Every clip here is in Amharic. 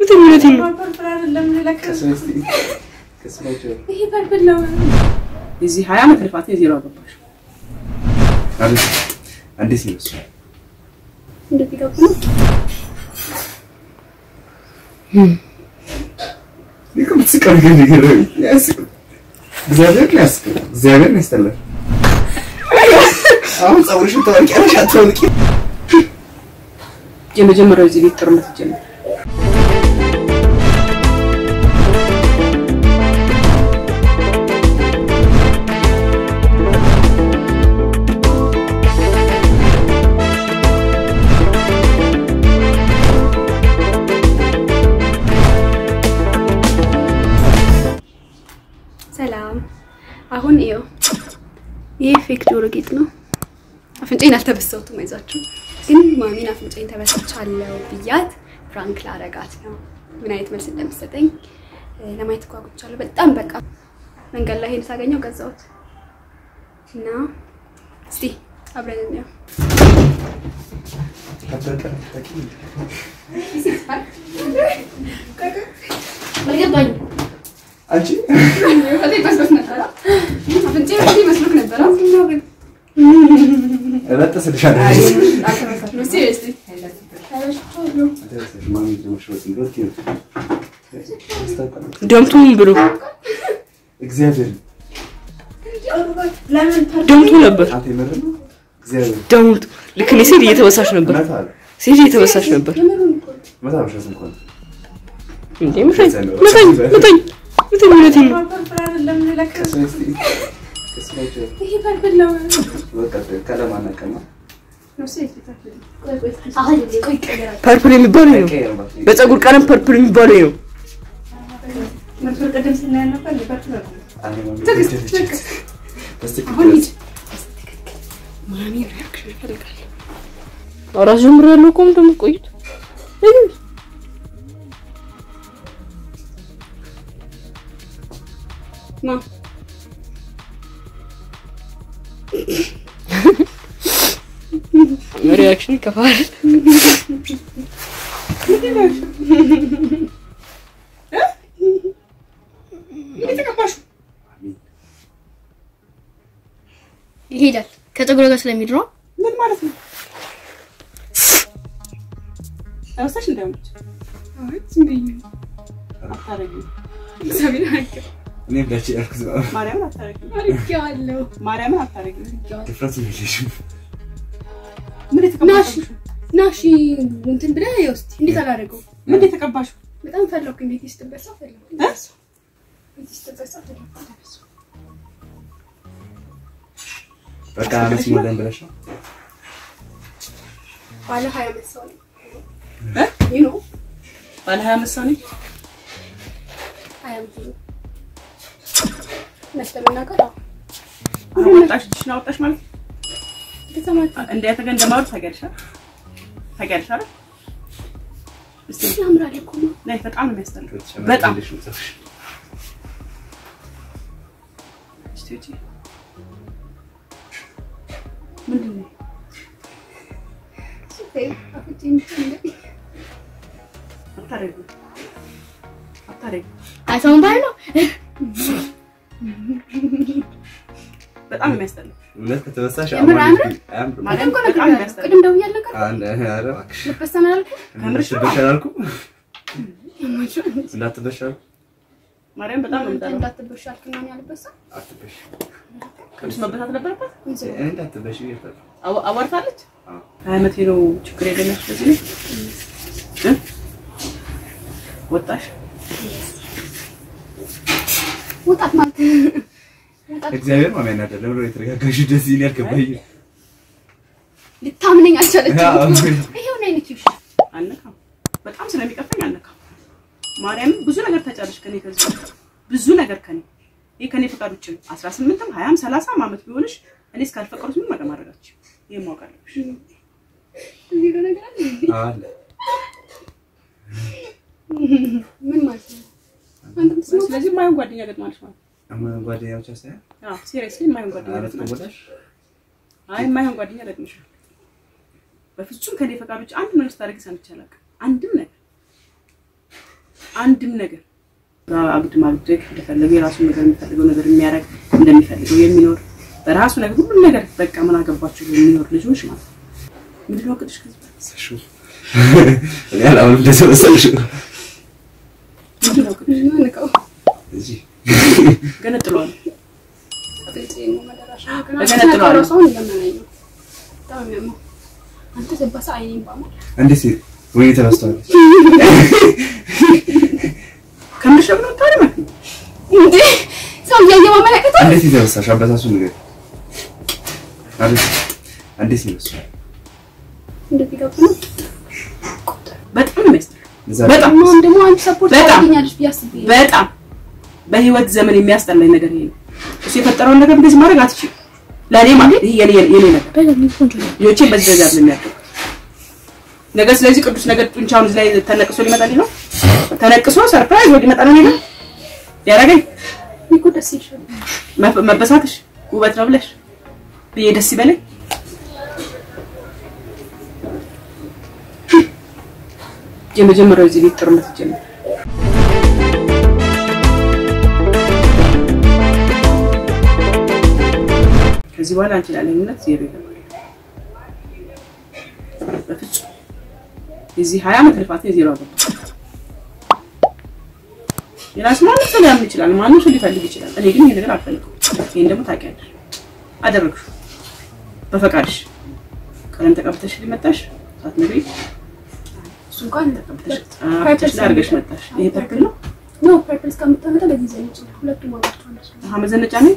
እውነቴን ነው። የዚህ ሀያ ዓመት ልፋት የዜሮ አገባሽ እንዴት ይመስላል? እግዚአብሔር ያስቅ- እግዚአብሔር ያስጠላል። አሁን ፀጉርሽን ታወልቂያለሽ አታወልቂም? የመጀመሪያው እዚህ ቤት ጦርነት ይጀምር ይህ ፌክ ጆሮ ጌጥ ነው። አፍንጫዬን አልተበሳሁትም፣ አይዟችሁ። ግን ማሚን አፍንጫዬን ተበሳቻለሁ ብያት ፍራንክ ላረጋት ነው። ምን አይነት መልስ እንደምትሰጠኝ እ፣ ለማየት ጓጉቻለሁ በጣም በቃ መንገድ ላይ ሄድ ሳገኘው ገዛሁት እና እስቲ አብረን እንየው። አልገባኝም። አንቺ አፍንጫዬ ከዚህ ምን ብሎ እግዚአብሔር ደምቶ ነበር። ደምቶ ልክ እኔ ሴት እየተበሳች ነበር። ሴት እየተበሳች ነበር። ምታኝ ምታኝ ምታኝ ምታኝ ፐርፕል አይደለም ለካ ከስማቸው ከስማቸው ይሄ ፐርፕል ነው። በቃ ቀለም አናቀማ ነው ሲሪየስሊ ፐርፕል ነው። ቆይ ቆይ እስኪ አሁን ቆይ ይቀየራል። ፐርፕል የሚባለው ይሄ ነው። በፀጉር ቀለም ፐርፕል የሚባለው ይሄ ነው። መርቶር ቅድም ስናየው ነበር እንደ ፐርፕል ነው። አሁን አሁን ሂድ። ማሚ ሪያክሽን ይፈልጋል። አራስ ጀምሬያለሁ እኮ ምንድን ነው የምትቆዩት? ማ ሪያክሽን ይከፋል። ይሄዳል ከፀጉር ጋር ስለሚሄድ ነው። ምን ማለት ነው? እንዳይሆነች እኔ ያልኩት ማርያምን አታረጊም። ማርያምን አታረጊም። የለሽም። የተቀባሽ ናሺ እንትን ብለህ እስኪ እንዴት አላደርገው? ምን የተቀባሽ በጣም ፈለኩኝ። ቤት ስትበሳ ፈለኩኝ። በቃ አመት ሞላን ብለሽ ነው? ባለ ሀያ ዓመት ሰው ነኝ። እ? ይህ ነው ባለ ሀያ አምስት ሰው ነኝ ሀያ ዓመት ነው። አዎ። አወጣሽ እጅሽን አወጣሽ ማለት ከተማችሁ እንደ ያተገ እንደማወድ ታውቂያለሽ አይደል? ታውቂያለሽ አይደል? እስቲ ያምራል እኮ ነው። ላይ በጣም ነው የሚያስጠላው። በጣም እስቲ ውጪ። ምንድን ነው ስታይ አፍንጫዬን እንትን አታረጊም አታረጊም። አይሰማም ባይ ነው። በጣም ነው የሚያስጠላው። እውነት ከተበሳሽ ማርያም እኮ በጣም ቅድም ደውዬ እባክሽ? ከምርሽ? እንዳትበሽ? ማርያም ነው የምጠላው። እንዳትበሽ አልክና? አትበሽ። ቅዱስ መበሳት ነበረበት። እንዳትበሽ አዋርታለች። አዎ። ሀያ ዓመቴ ነው ችግር በዚህ እ? ወጣሽ ውጣት ማለት እግዚአብሔር ማሚ ያናደለ ብሎ የተረጋጋሽ ደስ ይል ያልገባኝ ልታምነኝ አልቻለችም። ይሄው ነው አይነት ይውሽ አልነካም። በጣም ስለሚቀፈኝ አልነካም። ማርያም ብዙ ነገር ተጫለሽ ከኔ ከዚህ ብዙ ነገር ከኔ ይሄ ከኔ ፈቃድ ውጭ ነው። 18ም 20ም 30ም ዓመት ቢሆንሽ እኔ እስካልፈቀዱት ምንም ነገር ማድረጋችሁ ይሄ ማወቅ አለብሽ። እዚህ ነገር አለ ምን ማለት ነው? ስለዚህ የማይሆን ጓደኛ ገጥማለሽ ማለት ነው። አሁን ጓደኛ ብቻ ሳይሆን አዎ ሲሪየስሊ የማይሆን ጓደኛ አይ የማይሆን ጓደኛ ገጥምሻል። በፍጹም ከኔ ፈቃድ ውጭ አንድ ነገር ስታደርጊ ሰምቼ አላውቅም። አንድም ነገር አንድም ነገር አግድ ማግደግ እንደፈለገ የራሱን ነገር የሚፈልገው ነገር የሚያደርግ እንደሚፈልገው የሚኖር በራሱ ነገር ሁሉም ነገር በቃ ምን አገባችሁ የሚኖር ልጆች ማለት ነው። ምንድን ነው ቅድሽ ከዚህ በላይ? እኔ አላምንም ምንድን ነው ቅድሽ ንቀው እዚህ እንዴት ወይ ከምሽ ነው እንዴ ሰው እያየ ማመለከት እንዴት? አበሳሱ ነገር እንዴት ይመስላል? ነው በጣም በጣም ደግሞ አንቺ ሰፖርት ብዬ አስቤ ነው። በጣም በህይወት ዘመን የሚያስጠላኝ ነገር ይሄ ነው። እሱ የፈጠረውን ነገር እንደዚህ ማድረግ አትችይም። ለእኔ ማለት ይሄ የኔ የኔ ነገር ልጆቼን በዚህ ደረጃ ነው የሚያደርገው ነገር። ስለዚህ ቅዱስ ነገር ጡንቻውን እዚህ ላይ ተነቅሶ ሊመጣልኝ ነው። ተነቅሶ ሰርፕራይዝ ወደ ሊመጣ ነው ነገር ያደረገኝ እኮ ደስ መ- መበሳትሽ ውበት ነው ብለሽ ብዬ ደስ ይበለኝ። የመጀመሪያው እዚህ ቤት ጦርነት ይጀምር። ከዚህ በኋላ አንቺ ላለኝነት ዜሮ ይገባል። በፍጹም የዚህ ሀያ ዓመት ልፋት ዜሮ አገባ። የራስ ማንም ሰው ሊያምን ይችላል፣ ማንም ሰው ሊፈልግ ይችላል። እኔ ግን ይሄ ነገር አልፈልግም። ይሄን ደግሞ ታውቂያለሽ። አደረግሽው በፈቃድሽ ቀለም ተቀብተሽ ሊመጣሽ ሳትነግሪኝ እሱ እንኳን ተቀብተሽ አድርገሽ መጣሽ። ይሄ ፐርፕል ነው። ኖ ፐርፕል እስከምታመጣ ነው ይችላል። ሁለቱም ዋጋቸው አሀ መዘነጫ ነኝ።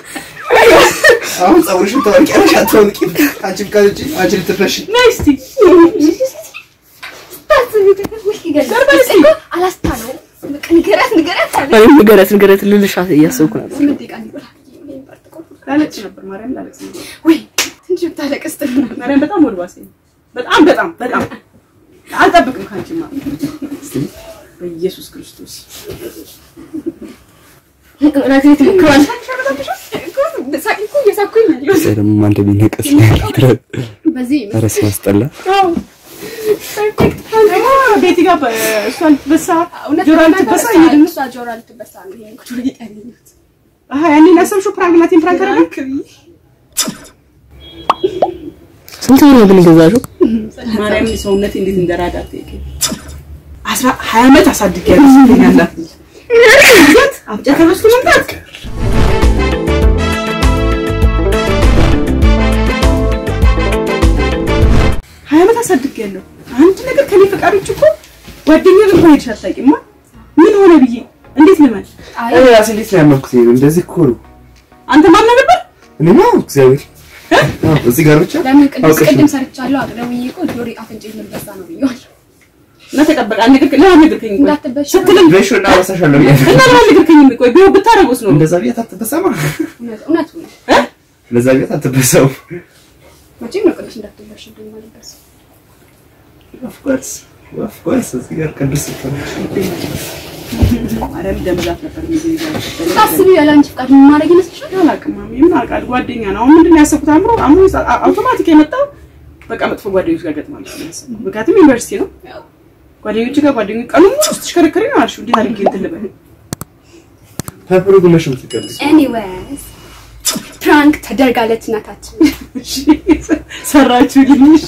አሁን ፀጉርሽን ታወልቂያለሽ አታወልቂም? አንቺም ከውጪ አንቺ ልትፈሽ ነይ እስቲ። ንገረት ንገረት ልልሻ እያሰብኩ ነበር። ስምንት ደቂቃ እንዲቆይ ይሄን part ቆርጦ ላለቅስ ነበር ማርያም ላለቅስ ነበር። ወይ ትንሽ ብታለቅስ ጥሩ ነበር። ማርያም በጣም በጣም በጣም በጣም አልጠብቅም ካንቺማ በኢየሱስ ክርስቶስ እየሳኩኝ ነው። ደግሞ አንተ ቢነቀስ በዚህ ኧረ ሲያስጠላ ፐርፌክት። ፕራንክ ቤቲ ጋር በ- እሷ ልትበሳ እውነት ጆሮ ለመናገር ልትበሳ እሷ- እየሄድን እሷ ጆሮ ልትበሳ ነው። ይሄን ቁጭ ብዬ ቀለኝት አሀ ያኔን ያሰብሽው ፕራንክ ናቴን ፕራንክ አደረገ? ስንት ብር ነው ግን የገዛሽው? ማርያም ሰውነት እንዴት እንደራዳ ጠይቀኝ። አስራ ሀያ ዓመት አሳድጊያለሁ። ያላት አብጫ ተበስኩ መምጣት አሳድጊያለሁ። አንድ ነገር ከኔ ፈቃድ ውጭ እኮ ጓደኛ ግን ሄድሽ አታውቂማ። ምን ሆነ ብዬ እንዴት ልመን? አይ እኔ ራሴ እንዴት ነው ያመንኩት? ይሄ እንደዚህ እኮ ነው። አንተ ማምነህ ነበር? እኔማ እግዚአብሔር አዎ፣ እዚህ ጋር ብቻ ለምን ቅድም ነው። ሰርቻለሁ አቅደውዬ እኮ ጆሮ አፍንጫ ልበሳ ነው ብዬዋለሁ። እና ተቀበል። አንድ ነገር ለምን ነገርከኝ? ቆይ እንዳትበሽ ስትልም በሾ እና አወሳሻለሁ ብያለሁ። እና ለምን ነገርከኝ? ቆይ ቢሆን ብታረጉስ ነው እንደዛ ብያት አትበሳማ። እውነት እውነቱ ነው። እንደዛ ብያት አትበሳው። መቼም ነው ቅዱስ እንዳትበሽብኝ ማለበት ኦፍ ኮርስ ኦፍ ኮርስ እዚህ ጋር ቅዱስ እኮ ነው። ማርያም ደምዛት ነበር የሚገኝ ታስቢ ያለ አንቺ ፍቃድ ምን ማድረግ ይመስልሻል? አላውቅም ማሚ፣ ምን አውቃለሁ። ጓደኛ ነው። አሁን ምንድን ነው ያሰብኩት? አእምሮ አእምሮ አውቶማቲክ የመጣው በቃ መጥፎ ጓደኞች ጋር ብዬ አሰብኩ። ምክንያቱም ዩኒቨርሲቲ ነው። ጓደኞች ጋር ጓደኞች ቀኑ ሙሉ ስትሽከረከሪ ነው አልሽው። እንዴት አድርጌ እንትን ልበል? ፐፕሩ ግን መቼም ትቀልስ anyways prank ተደርጋለች እናታችን። እሺ፣ ሰራችሁልኝ። እሺ